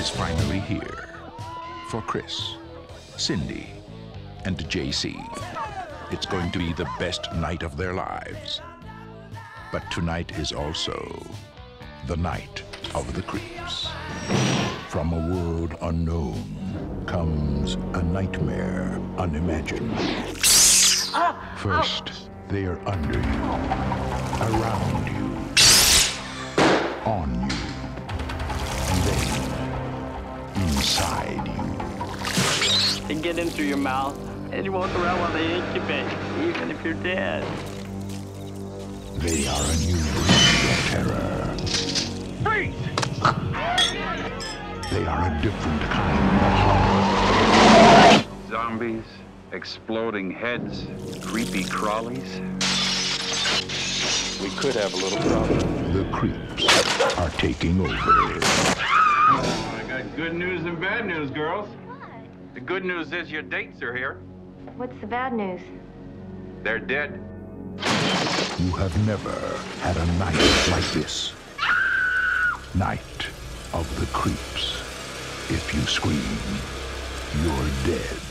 here for Chris, Cindy, and JC. It's going to be the best night of their lives. But tonight is also the night of the creeps. From a world unknown comes a nightmare unimagined. First, they are under you, around you, on you, They get in through your mouth and you walk around while they incubate, even if you're dead. They are a new breed of terror. Freeze! They are a different kind of horror. Zombies, exploding heads, creepy crawlies. We could have a little problem. The creeps are taking over. I got good news and bad news, girls. The good news is your dates are here. What's the bad news? They're dead. You have never had a night like this. Night of the creeps. If you scream, you're dead.